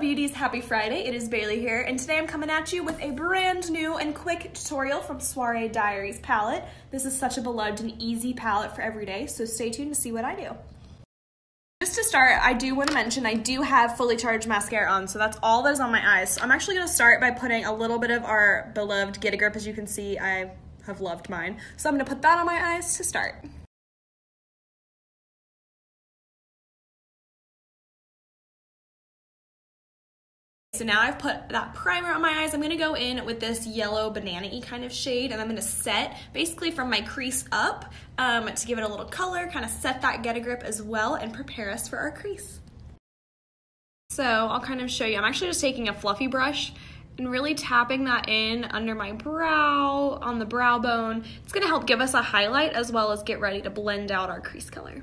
beauties, happy Friday. It is Bailey here, and today I'm coming at you with a brand new and quick tutorial from Soiree Diaries palette. This is such a beloved and easy palette for every day, so stay tuned to see what I do. Just to start, I do want to mention I do have fully charged mascara on, so that's all that is on my eyes. So I'm actually going to start by putting a little bit of our beloved Get a Grip. As you can see, I have loved mine. So I'm going to put that on my eyes to start. So now I've put that primer on my eyes. I'm gonna go in with this yellow banana-y kind of shade and I'm gonna set basically from my crease up um, to give it a little color, kind of set that get a grip as well and prepare us for our crease. So I'll kind of show you. I'm actually just taking a fluffy brush and really tapping that in under my brow, on the brow bone. It's gonna help give us a highlight as well as get ready to blend out our crease color.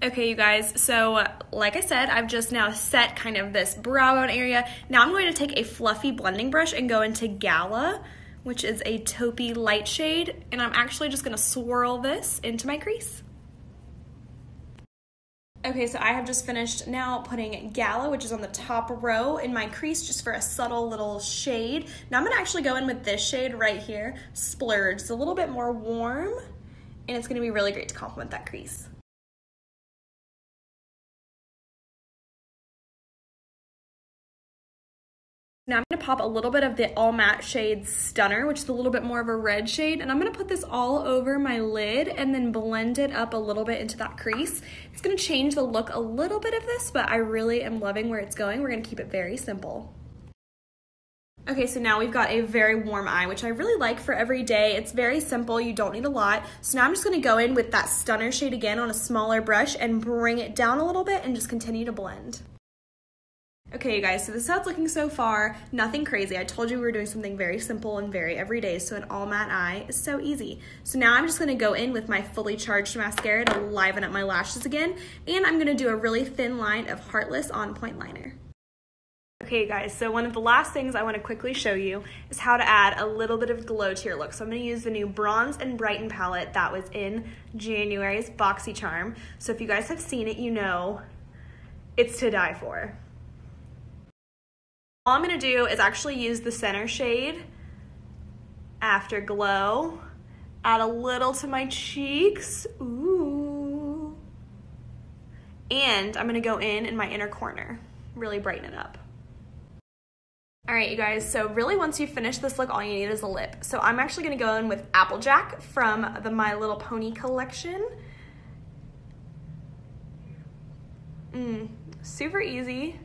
Okay, you guys, so like I said, I've just now set kind of this brow bone area. Now I'm going to take a fluffy blending brush and go into Gala, which is a taupey light shade, and I'm actually just gonna swirl this into my crease. Okay, so I have just finished now putting Gala, which is on the top row in my crease just for a subtle little shade. Now I'm gonna actually go in with this shade right here, Splurge. It's a little bit more warm, and it's gonna be really great to complement that crease. Now I'm gonna pop a little bit of the All Matte Shade Stunner, which is a little bit more of a red shade, and I'm gonna put this all over my lid and then blend it up a little bit into that crease. It's gonna change the look a little bit of this, but I really am loving where it's going. We're gonna keep it very simple. Okay, so now we've got a very warm eye, which I really like for every day. It's very simple, you don't need a lot. So now I'm just gonna go in with that Stunner shade again on a smaller brush and bring it down a little bit and just continue to blend. Okay, you guys, so this is how it's looking so far. Nothing crazy. I told you we were doing something very simple and very everyday, so an all matte eye is so easy. So now I'm just gonna go in with my fully charged mascara to liven up my lashes again, and I'm gonna do a really thin line of Heartless On Point Liner. Okay guys, so one of the last things I wanna quickly show you is how to add a little bit of glow to your look. So I'm gonna use the new Bronze and Brighten palette that was in January's BoxyCharm. So if you guys have seen it, you know it's to die for. All I'm gonna do is actually use the center shade Afterglow, add a little to my cheeks, ooh. And I'm gonna go in in my inner corner, really brighten it up. All right, you guys, so really once you finish this look, all you need is a lip. So I'm actually gonna go in with Applejack from the My Little Pony collection. Mmm, super easy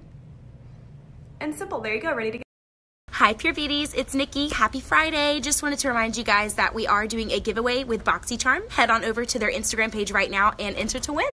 and simple. There you go, ready to go. Hi PUR Beauties, it's Nikki. Happy Friday. Just wanted to remind you guys that we are doing a giveaway with BoxyCharm. Head on over to their Instagram page right now and enter to win.